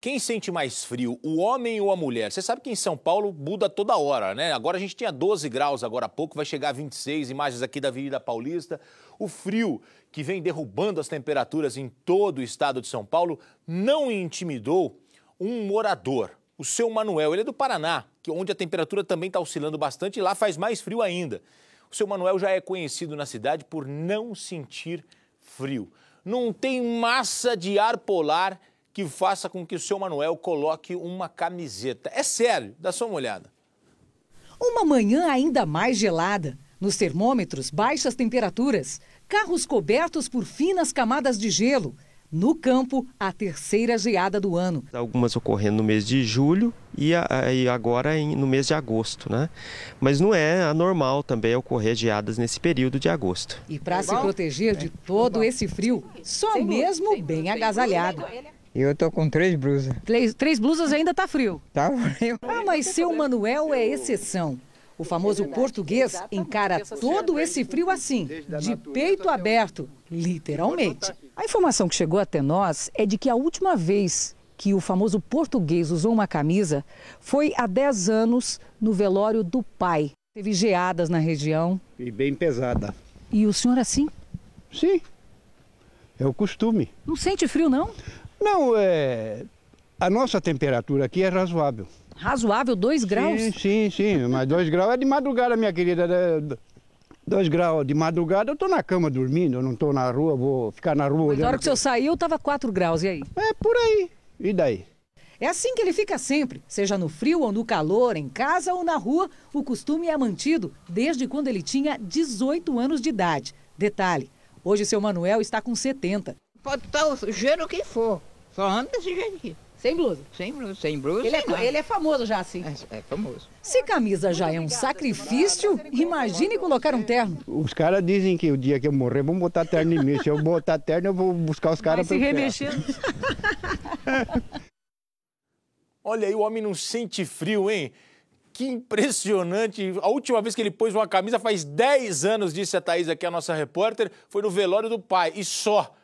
Quem sente mais frio, o homem ou a mulher? Você sabe que em São Paulo muda toda hora, né? Agora a gente tinha 12 graus agora há pouco, vai chegar a 26, imagens aqui da Avenida Paulista. O frio que vem derrubando as temperaturas em todo o estado de São Paulo não intimidou um morador, o seu Manuel. Ele é do Paraná, onde a temperatura também está oscilando bastante e lá faz mais frio ainda. O seu Manuel já é conhecido na cidade por não sentir frio. Não tem massa de ar polar que faça com que o seu Manuel coloque uma camiseta. É sério, dá só uma olhada. Uma manhã ainda mais gelada. Nos termômetros, baixas temperaturas. Carros cobertos por finas camadas de gelo. No campo, a terceira geada do ano. Algumas ocorrendo no mês de julho e, agora no mês de agosto, né? Mas não é anormal também ocorrer geadas nesse período de agosto. E para se proteger de todo esse frio, só mesmo bem agasalhado. E eu tô com três blusas. Três, três blusas ainda tá frio. Tá frio. Ah, mas seu Manuel é exceção. O famoso português encara todo esse frio assim, de peito aberto, literalmente. A informação que chegou até nós é de que a última vez que o famoso português usou uma camisa foi há 10 anos no velório do pai. Teve geadas na região. E bem pesada. E o senhor assim? Sim. É o costume. Não sente frio, não? Não, é. A nossa temperatura aqui é razoável. Razoável, 2 graus? Sim, sim, sim. Mas 2 graus é de madrugada, minha querida. 2 graus de madrugada, eu tô na cama dormindo, eu não tô na rua, vou ficar na rua. Mas na hora que o senhor saiu, tava 4 graus, e aí? É por aí. E daí? É assim que ele fica sempre, seja no frio ou no calor, em casa ou na rua, o costume é mantido desde quando ele tinha 18 anos de idade. Detalhe, hoje seu Manuel está com 70. Pode estar o cheiro que for. Só anda desse jeito aqui. Sem blusa? Sem blusa, sem blusa. Ele é, ele é famoso já assim. É, é, famoso. Se camisa já é um sacrifício, imagine colocar um terno. Os caras dizem que o dia que eu morrer, vão botar terno em mim. Se eu botar terno, eu vou buscar os caras para se remexer. Olha aí, o homem não sente frio, hein? Que impressionante. A última vez que ele pôs uma camisa faz 10 anos, disse a Thaís aqui, a nossa repórter, foi no velório do pai. E só.